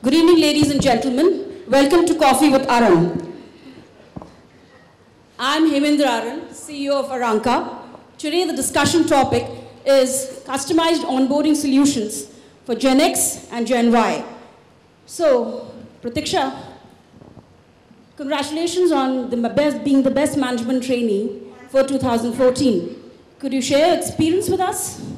Good evening, ladies and gentlemen. Welcome to Coffee with Aran. I'm Hemendra Aran, CEO of Aranca. Today, the discussion topic is customized onboarding solutions for Gen X and Gen Y. So, Pratiksha, congratulations on the best, being the best management trainee for 2014. Could you share your experience with us?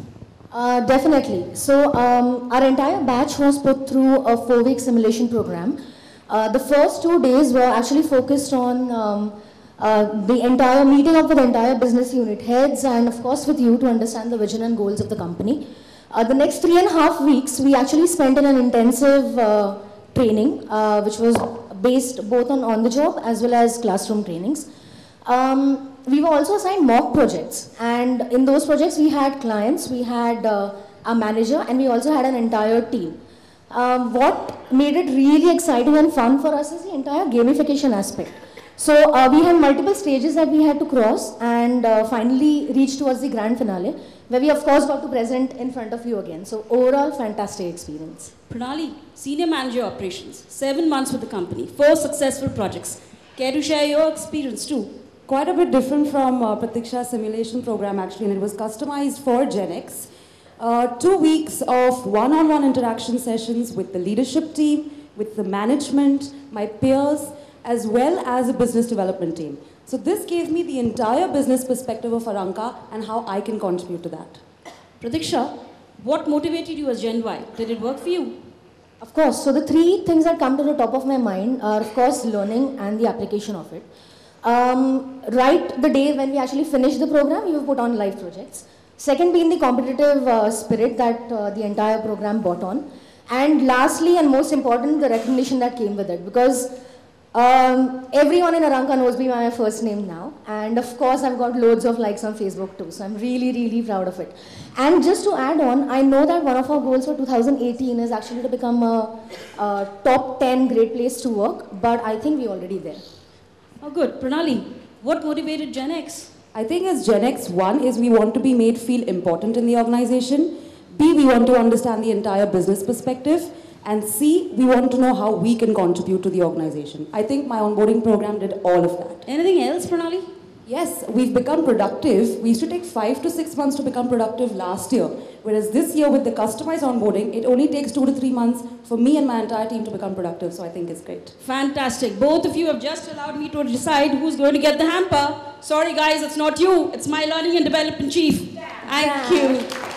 Uh, definitely. So um, our entire batch was put through a four-week simulation program. Uh, the first two days were actually focused on um, uh, the entire meeting up with the entire business unit heads and of course with you to understand the vision and goals of the company. Uh, the next three and a half weeks we actually spent in an intensive uh, training which was based both on on-the-job as well as classroom trainings. Um, we were also assigned mock projects and in those projects we had clients, we had uh, a manager and we also had an entire team. Um, what made it really exciting and fun for us is the entire gamification aspect. So uh, we had multiple stages that we had to cross and uh, finally reach towards the grand finale where we of course got to present in front of you again. So overall fantastic experience. Pranali, Senior Manager Operations, seven months with the company, four successful projects. Care to share your experience too? Quite a bit different from uh, Pratiksha's simulation program actually, and it was customized for Gen X. Uh, two weeks of one-on-one -on -one interaction sessions with the leadership team, with the management, my peers, as well as a business development team. So this gave me the entire business perspective of Aranca and how I can contribute to that. Pratiksha, what motivated you as Gen Y? Did it work for you? Of course. So the three things that come to the top of my mind are, of course, learning and the application of it. Um, right the day when we actually finish the program, we have put on live projects. Second being the competitive uh, spirit that uh, the entire program brought on. And lastly and most important, the recognition that came with it. Because um, everyone in Aranca knows me by my first name now. And of course, I've got loads of likes on Facebook too. So I'm really, really proud of it. And just to add on, I know that one of our goals for 2018 is actually to become a, a top 10 great place to work. But I think we're already there. Oh, good. Pranali, what motivated Gen X? I think as Gen X, one is we want to be made feel important in the organization. B, we want to understand the entire business perspective. And C, we want to know how we can contribute to the organization. I think my onboarding program did all of that. Anything else, Pranali? Yes, we've become productive. We used to take five to six months to become productive last year. Whereas this year with the customized onboarding, it only takes two to three months for me and my entire team to become productive. So I think it's great. Fantastic. Both of you have just allowed me to decide who's going to get the hamper. Sorry guys, it's not you. It's my learning and development chief. Thank you.